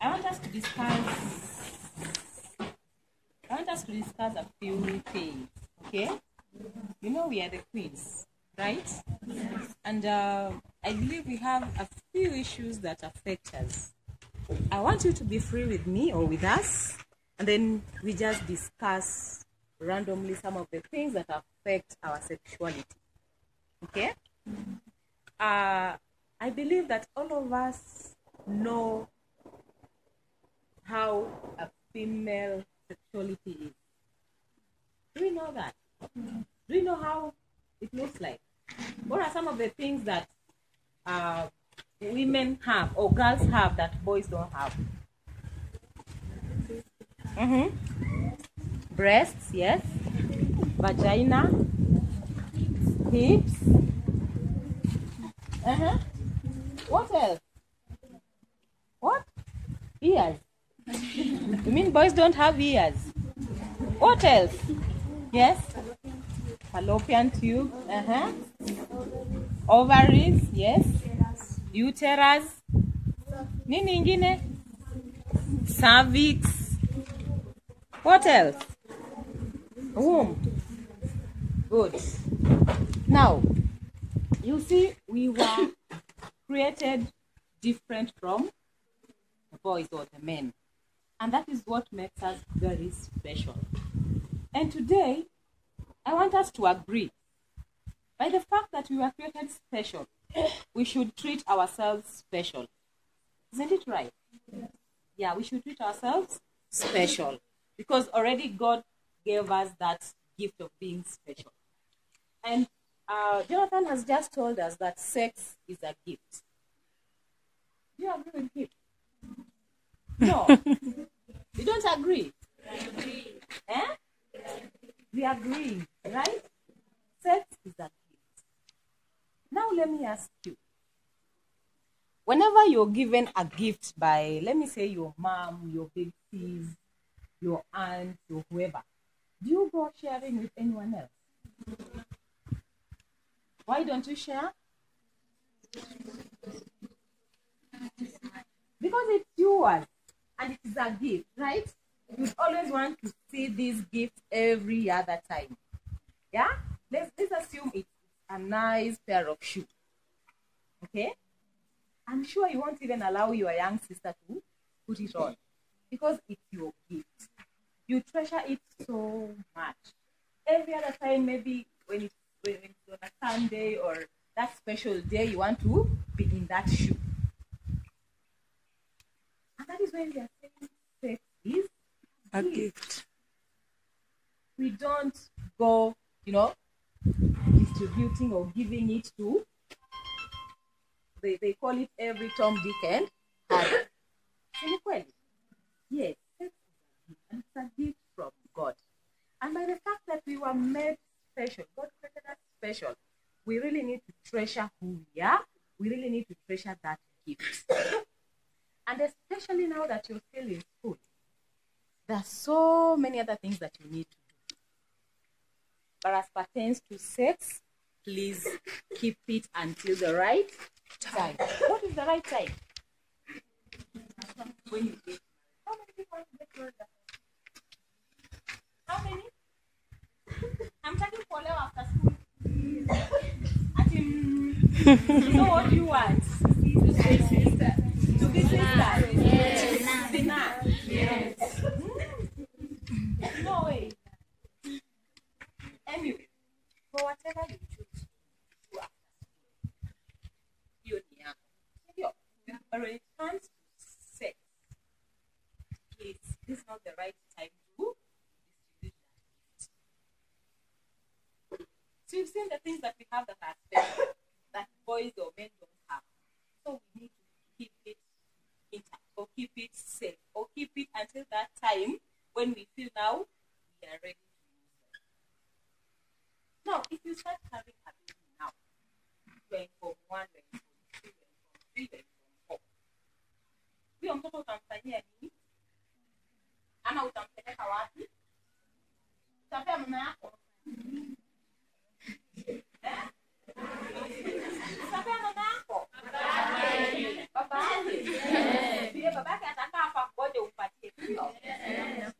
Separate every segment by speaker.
Speaker 1: I want us to discuss. I want us to discuss a few things. Okay. You know we are the queens, right? And uh, I believe we have a few issues that affect us. I want you to be free with me or with us, and then we just discuss randomly some of the things that affect our sexuality. Okay? Uh, I believe that all of us know how a female sexuality is. Do we know that? Do you know how it looks like? What are some of the things that uh, women have or girls have that boys don't have? Mm-hmm. Breasts, yes. Vagina, hips. Uh-huh. What else? Ears. You mean boys don't have ears? What else? Yes. Fallopian tube. Uh-huh. Ovaries, yes. Uterus. Nini ingine? Cervix. What else? Womb. Good. Now, you see, we were created different from boys or the men. And that is what makes us very special. And today, I want us to agree by the fact that we were created special, we should treat ourselves special. Isn't it right? Yeah, we should treat ourselves special because already God gave us that gift of being special. And uh, Jonathan has just told us that sex is a gift. Do you agree with him? No. you don't agree? Eh? We agree, right? Sex is a gift. Now let me ask you. Whenever you're given a gift by, let me say, your mom, your big sis, your aunt, or whoever, do you go sharing with anyone else? Why don't you share? Because it's yours and it is a gift, right? You always want to see this gift every other time. Yeah? Let's, let's assume it's a nice pair of shoes. Okay? I'm sure you won't even allow your young sister to put it on because it's your gift. You treasure it so much. Every other time, maybe when it's, when it's on a Sunday or that special day, you want to be in that shoe. And that is when we are is
Speaker 2: A gift.
Speaker 1: we don't go, you know, distributing or giving it to. They, they call it every Tom, Dick, and Harry. Yes, sex is a gift, and it's a gift from God. And by the fact that we were made special, God created us special, we really need to treasure who we are. We really need to treasure that gift. and especially now that you're still in school, there are so many other things that you need to do. But as pertains to sex, please keep it until the right time. What is the right time? When you get how many people want to get married? How many? I'm taking for leo after school. Mm, so what do you want? To be sister. To be sister. Yes. Yes. No way. Anyway, for whatever you choose to ni yako. Ndio. But when it comes to sex, please, this is not the right time to distribute that. So you've seen the things that we have that are special, that boys or men don't have. So we need to keep it intact or keep it safe or keep it until that time when we feel now we are ready to use them. Now, if you start having a baby now, in form one, in form two, in form three, in form four. Huyo mtoto utamfanyia nini? Ama utampeleka wapi? Utapea mama yako? Eh? Utapea mama yako? Baba yake? Vile
Speaker 2: Yes.
Speaker 1: 哎。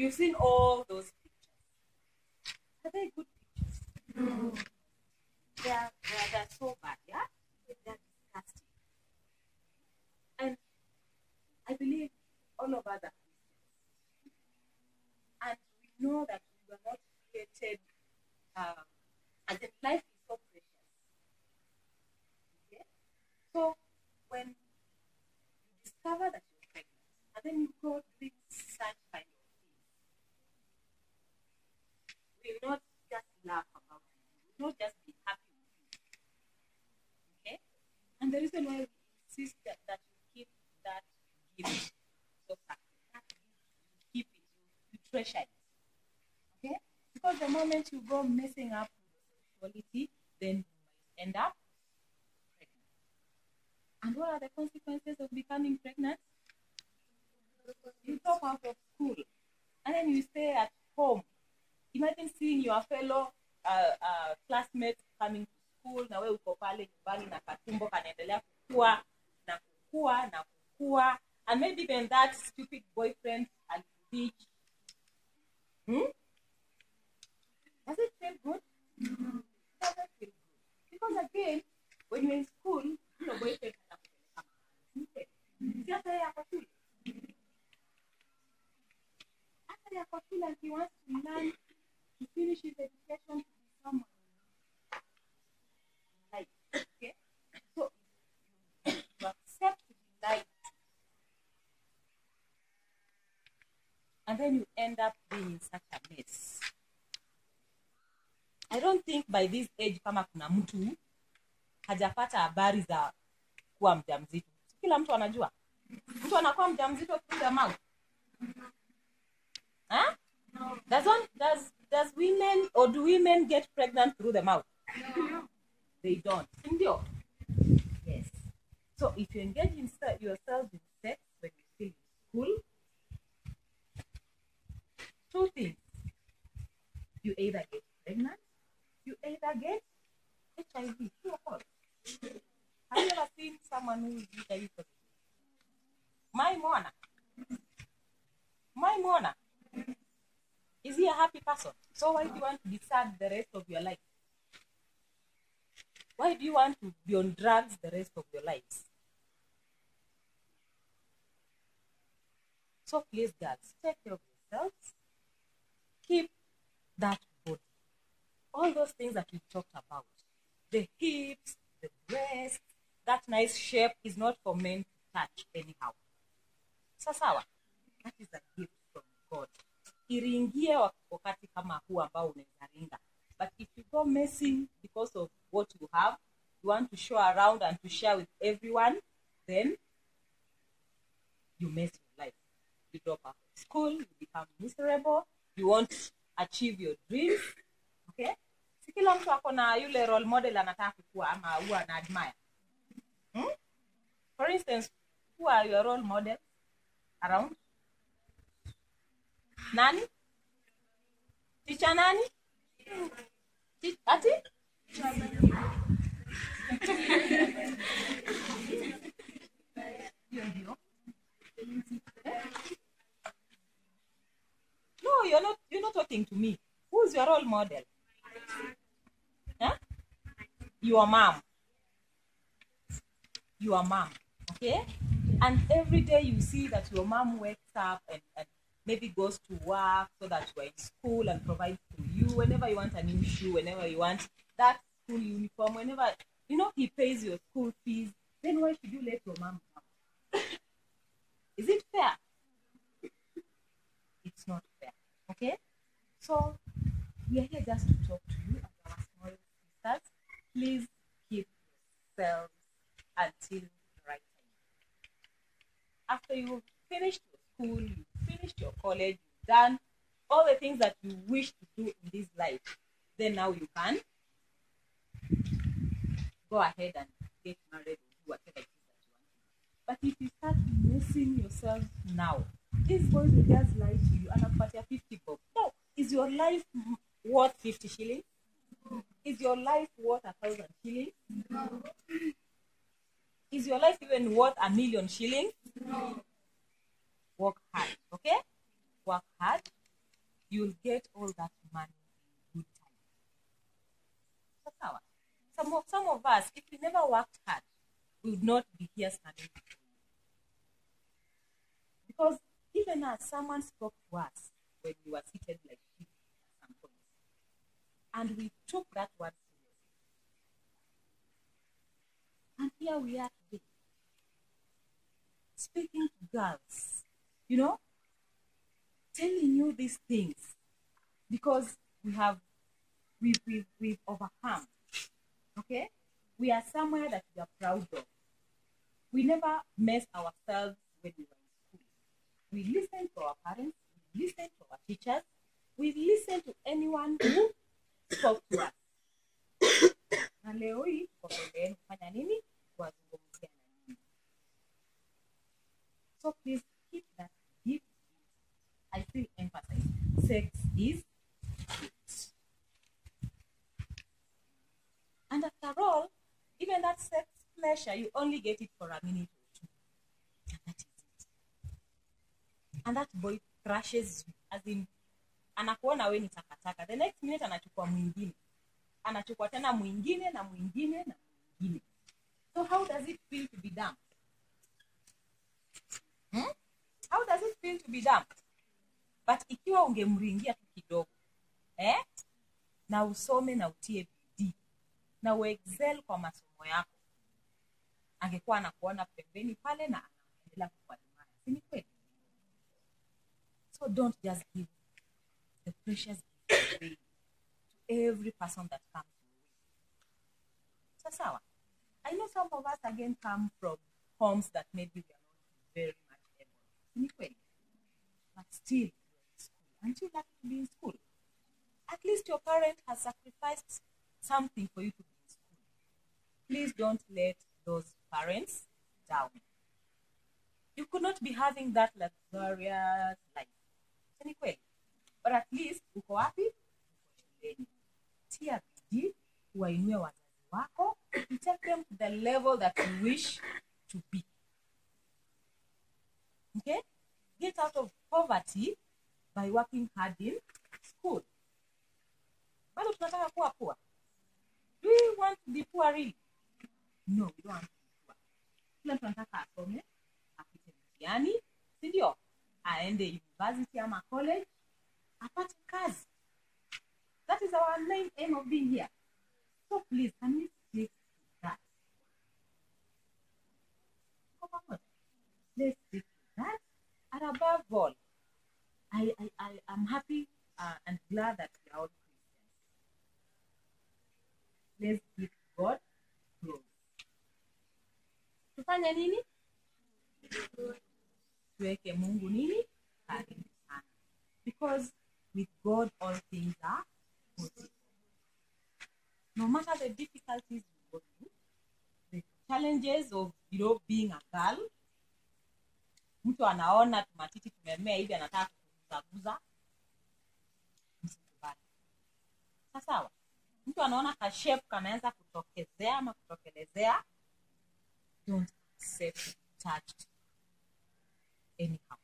Speaker 1: We've seen all those pictures. Are they good pictures? Are, they are, they are so bad, yeah? They are disgusting. And I believe all of us are. And we know that we were not created, um, and that life is so precious. Okay? So when you discover that you're pregnant, and then you go doing such kind of things, we will laugh about it. Not just be happy with it. Okay? And the reason why we insist that, that you keep that gift so that you keep it, you, you treasure it. Okay? Because the moment you go messing up with sexuality, then you might end up pregnant. And what are the consequences of becoming pregnant? You drop out of school and then you stay at home. Imagine seeing your fellow uh, uh, classmates coming to school na wewe uko pale nyumbani na katumbo kanaendelea kukua na kukua na kukua and maybe even that stupid boyfriend alikubeach hmm? Does it feel good? It doesn't feel good. Because again, when you're in school, your boyfriend. Si hata yeye ako shule. Hata yeye ako and he wants to learn to finish his education to be someone in. Okay? So you, accept to be. And then you end up being in such a mess. I don't think by this age kama kuna mtu hajapata habari za kuwa mjamzito. Kila mtu anajua. Mtu anakuwa mjamzito through the mouth. Huh? Does one does does women or do women get pregnant through the mouth? They don't. Yes. So if you engage in se- yourself in sex when you're still in school, two things. You either get pregnant, you either get HIV. Have you ever seen someone who is HIV positive? My Mona. My Mona. Is he a happy person? So why do you want to be sad the rest of your life? Why do you want to be on drugs the rest of your lives? So please, girls, take care of yourselves. Keep that body. All those things that we talked about. The hips, the breast, that nice shape is not for men to touch anyhow. Sasawa, that is a gift from God. Iringie wakati kama huu ambao unaweza ringa. But if you go messing because of what you have, you want to show around and to share with everyone, then you mess your life. You drop out of school, you become miserable, you won't achieve your dreams. Okay? Si kila mtu ako na yule role model anataka kukua ama huwa ana admire. Hmm? For instance, who are your role models around? Nani? Teacher nani? Ti- Ati? No, you're not you're not talking to me. Who's your role model? Huh? Your mom. Your mom. Okay? And every day you see that your mom wakes up and, and maybe goes to work so that you are in school and provides for you whenever you want a new shoe, whenever you want that school uniform, whenever you know he pays your school fees, then why should you let your mom come? Is it fair? It's not fair. Okay? So we are here just to talk to you as our small sisters. Please keep yourselves until the right time. After you've finished your school, finished your college, you've done all the things that you wish to do in this life, then now you can go ahead and get married or do whatever it is that you want to do. But if you start messing yourself now, these boys will just lie to you and anakupatia 50 bob. No, is your life worth 50 shillings? Is your life worth a thousand shillings? Is your life even worth a million shillings? Okay? Work hard. You'll get all that money in good time. Some of, some of us, if we never worked hard, we would not be here standing. Because even as someone spoke to us when we were seated like sheep at some point, and we took that word seriously. And here we are today, speaking to girls, you know, telling you these things because we have, we've, we've, we've overcome, okay? We are somewhere that we are proud of. We never mess ourselves when we were in school. We listen to our parents, we listen to our teachers, we listen to anyone who spoke to us. So please. I still emphasize sex is gift. And after all, even that sex pleasure, you only get it for a minute or two. And that is it. And that boy crushes you. As in, anakuona we ni takataka. The next minute anachukua mwingine. Anachukua tena mwingine na mwingine na mwingine. So how does it feel to be dumped? Hmm? How does it feel to be dumped? But ikiwa ungemringia tu kidogo eh? na usome na utie bidii na uexcel kwa masomo yako, angekuwa anakuona pembeni pale na anaendelea kukuadmire. Si ni kweli? So don't just give the precious to every person that comes. So sawa. I know some of us again come from homes that maybe we are not very much able. Si ni kweli? But still Aren't you lucky to be in school? At least your parent has sacrificed something for you to be in school. Please don't let those parents down. You could not be having that luxurious life. Kweli? But at least uko wapi? Uko shuleni. Tia bidii, uwainue wazazi wako, you take them to the level that you wish to be. Okay? Get out of poverty by working hard in school. Bado tunataka kuwa poor. Do we want to be poor really? No, we don't want to be poor. Kila mtu asome, apite mtihani, si ndio? Aende university ama college, apate kazi. That is our main aim of being here. So please, can we stick to that? Let's stick to that. And above all, I, I, I am happy uh, and glad that we are all Christians. Let's give God glory. Tufanye nini? Tuweke Mungu nini? Because with God all things are possible. No matter the difficulties you go through, the challenges of you know being a girl, mtu anaona tumatiti tumemea hivi anataka msikubali sawa mtu anaona kutokezea ama kutokelezea. Don't anyhow.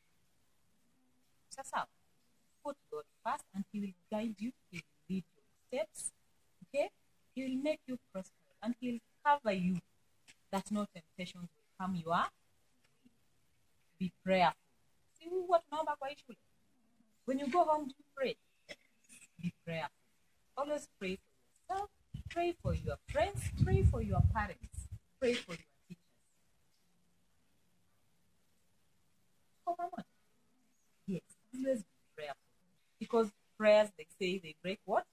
Speaker 1: Put god first and he will guide you he will lead your steps okay? He will make you and he will cover you that no temptations will come be prayerful. Tunaomba kwa hii shule. When you go home, do pray? Be prayerful. Always pray for yourself, pray for your friends, pray for your parents, pray for your teachers. Yes, always be prayerful. Because prayers, they say, they break what?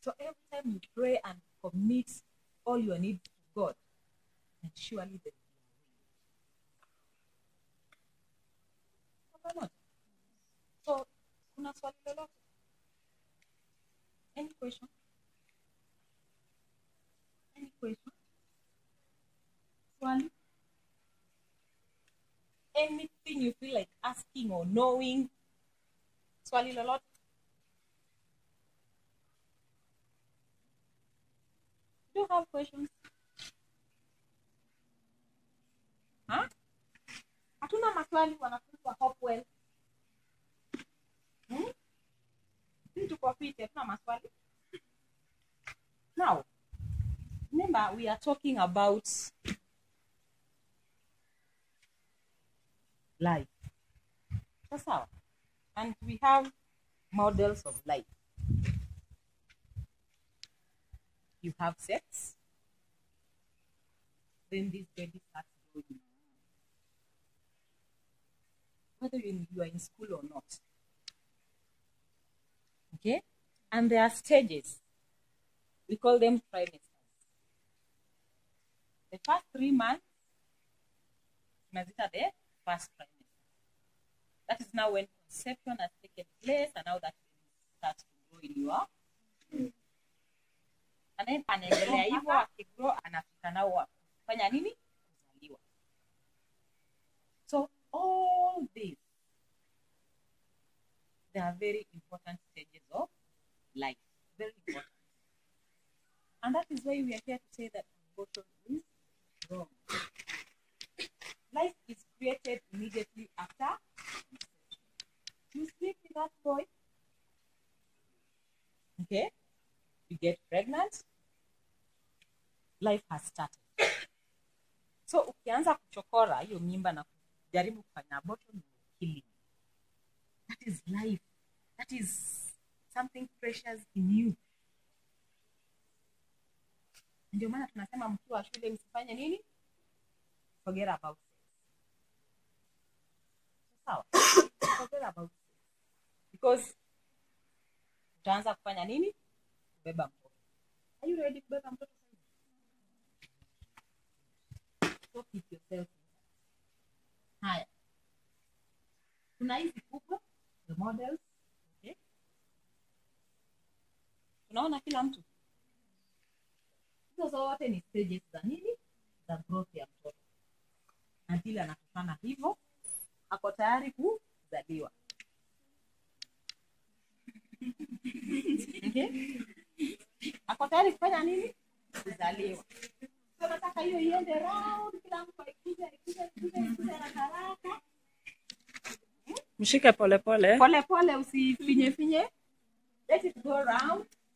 Speaker 1: So every time you pray and commit all your needs to God, then surely there will be a way una swallowed a lot. Any question? Any question? Swallow? Anything you feel like asking or knowing? Swallowed a lot? Do you have questions? Huh? Hatuna maswali wanafunzi. Fiti hatuna maswali now remember we are talking about life. Sawa sawa and we have models of life. You have sex. Then this baby starts growing. Whether you are in school or not. Okay and there are stages. We call them trimesters the first three months the first trimester that is now when conception has taken place and now that starts to grow in your womb. and then anaendelea hivyo akigrow anafika nao kufanya nini? Kuzaliwa. So all this they are very important stages of life very important. And that is why we are here to say that abortion is wrong. Life is created immediately after you sleep with that boy. Okay? You get pregnant. Life has started. So ukianza kuchokora hiyo mimba na kujaribu kufanya abortion killing. That is life. That is something precious in you. Ndio maana tunasema mkiwa shule msifanye nini? Forget about sawa? Forget about because utaanza kufanya nini? Kubeba mtoto. Are you ready kubeba mtoto? So keep yourself. Haya. Kuna hizi kubwa the models okay tunaona kila mtu. Hizo zote ni stages za nini? Za growth ya mtoto. Until anatokana hivyo ako tayari kuzaliwa. Okay? ako tayari kufanya nini? Kuzaliwa. So nataka hiyo iende round kila mtu aikuje aikuje aikuje aikuje haraka haraka.
Speaker 2: Mshike polepole
Speaker 1: pole. Pole usifinye finye let it go round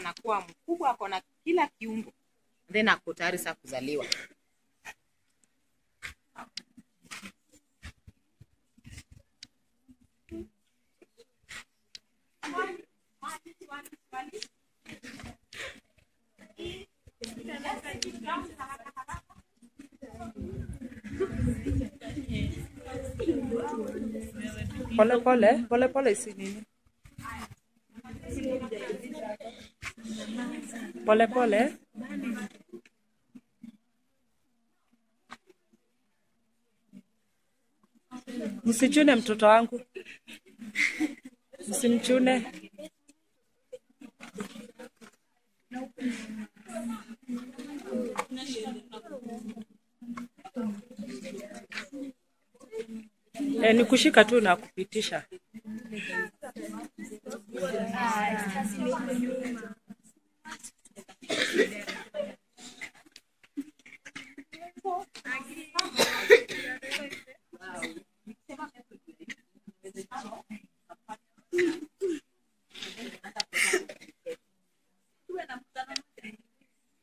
Speaker 1: anakuwa mkubwa ako na kila kiungo. Then ako tayari saa kuzaliwa. Pole pole,
Speaker 2: pole pole si nini? Pole pole. Msichune mtoto wangu. Msimchune. Thank you. E, ni kushika tu na kupitisha.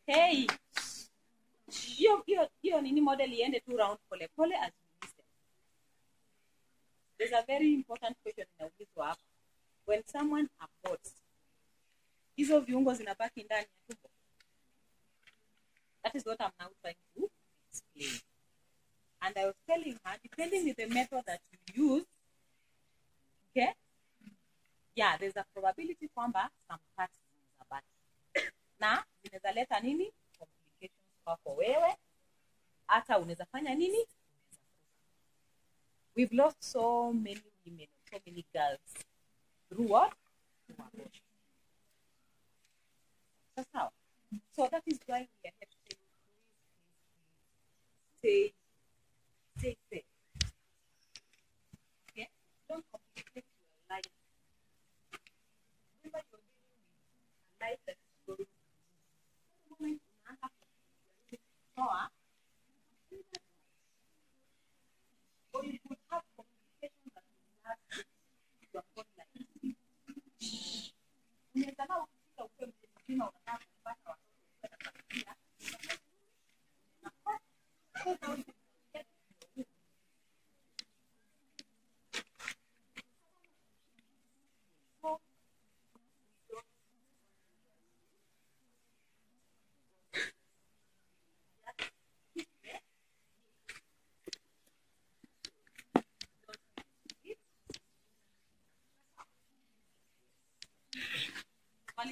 Speaker 1: Hey, hiyo nini model iende tu round pole pole as there's a very important question inaulizwa hapa. When someone aborts hizo viungo zinabaki ndani ya tumbo? That is what i'm now trying to explain. And i was telling her depending with the method that you use okay yeah there's a probability kwamba some parts zinabaki. Na zinaweza leta nini? Complications kwako wewe. Hata unaweza fanya nini. We've lost so many women so many girls through what Sawa sawa so that is why we are here to please, please, stay stay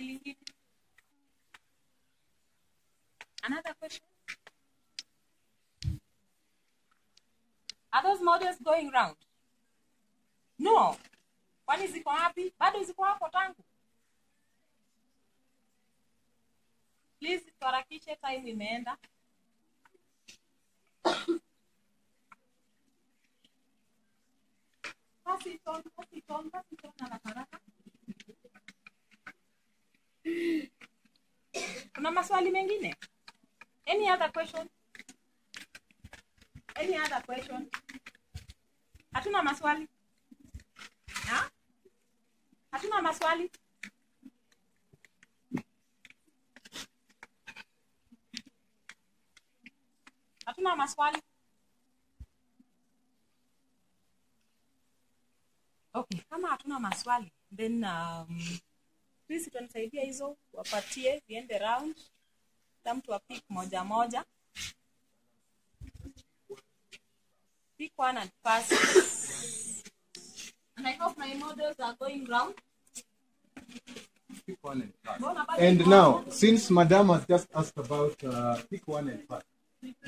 Speaker 1: swali another question? Are those models going round? No. Kwani ziko wapi? Bado ziko hapo tangu? Please tuharakishe time imeenda. Pass it on, pass it on haraka haraka. Kuna maswali mengine? Any other question? Any other question? Hatuna maswali. Ha? hatuna maswali? Hatuna maswali? Okay kama hatuna maswali then um, please tunisaidia hizo wapatie viende round. Kila mtu apik moja moja. Pick one and pass. And i hope my models are going round.
Speaker 3: Pick one and pass. And now, since Madam has just asked about uh, pick one and pass,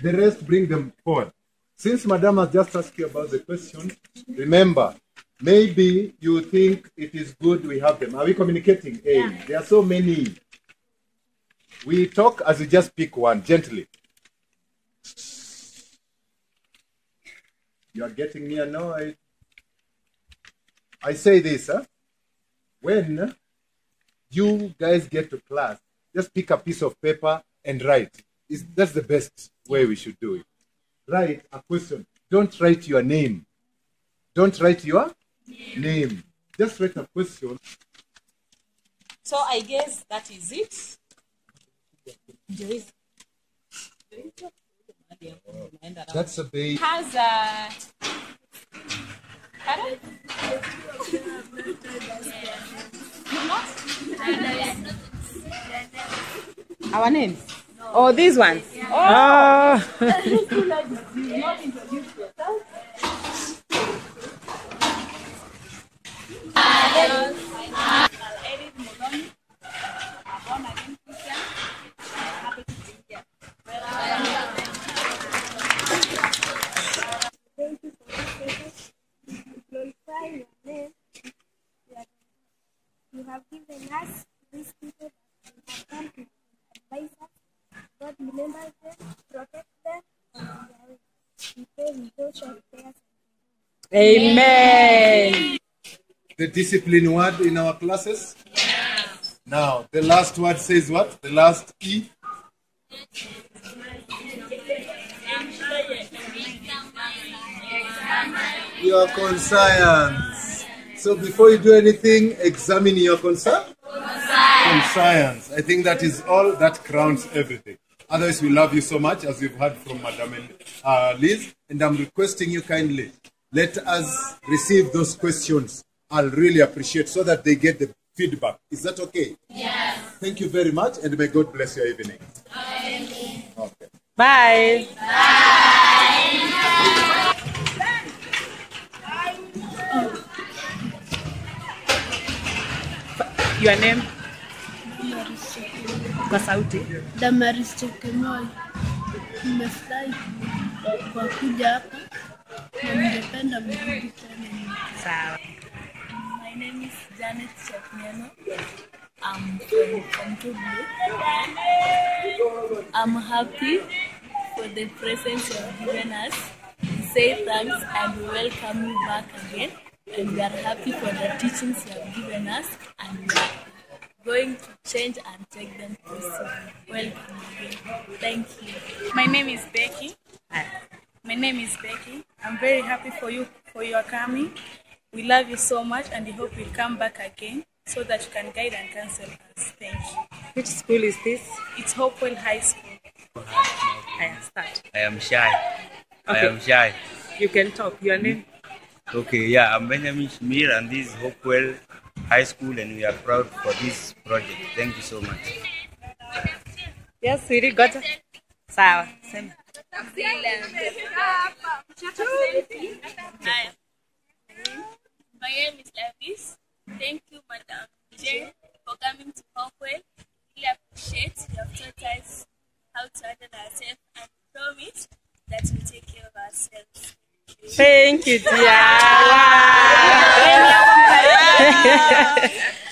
Speaker 3: the rest bring them forward. Since Madam has just asked you about the question, remember, maybe you think it is good we have them. Are we communicating? Hey, there are so many. We talk as we just pick one gently. You are getting me annoyed. I say this, huh? When you guys get to class, just pick a piece of paper and write. Is that's the best way we should do it. Write a question. Don't write your name. Don't write your name. Just write a question.
Speaker 1: so i guess that is it Ndio hizo. Ndio hizo. Mahali hapo unaenda round.
Speaker 3: That's a bait.
Speaker 1: has a pardon? Our names? Oh, these ones. Oh,
Speaker 2: Ah,
Speaker 1: you two ladies, you've not introduced yourself. Edith Mudomi, a born again Christian. Happy to be here.
Speaker 4: Thank you for this message. To glorify your name, you have- you have given us these people that you have come to advise us. God remember them, protect them, and their way. We pray with those short prayers.
Speaker 2: amen.
Speaker 3: The discipline word in our classes. Now, the last word says what? The last E. Your conscience. So before you do anything, examine your conscience. From science. I think that is all that crowns everything. Otherwise, we love you so much, as you've heard from Madam uh, Liz, and I'm requesting you kindly let us receive those questions. I'll really appreciate so that they get the feedback. Is that okay? Yes. Thank you very much, and may God bless your evening. Okay.
Speaker 2: Bye. Your name? Kwa sauti.
Speaker 5: Damaris Chekemoi, nimefurahi kwa kuja hapa na ningependa mrudi tena.
Speaker 2: Sawa.
Speaker 5: My name is Janet Chapniano. I'm from Kontublu. I'm happy for the presence you have given us. Say thanks and we welcome you back again. And we are happy for the teachings you have given us and we are going to change and take them possible. Welcome again. Thank you.
Speaker 6: My name is Becky. My name is Becky. I'm very happy for you for your coming. We love you so much and we hope you'll come back again so that you can guide and counsel us. Thank you.
Speaker 2: Which school is this?
Speaker 6: It's Hopewell High School.
Speaker 2: I am start.
Speaker 7: I am shy. I am shy.
Speaker 2: You can talk. Your name?
Speaker 7: Okay, yeah, I'm Benjamin Schmier and this is Hopewell High School and we are proud for this project. Thank you so much.
Speaker 2: Yes, sweetie. Got it. Sawa. Sema.
Speaker 5: Hi. My name is Lavis. Thank you, Madam Jane, for coming to Hopewell. Really appreciate you have taught us how to handle ourselves and promise that we take care of ourselves.
Speaker 2: Thank you, dear.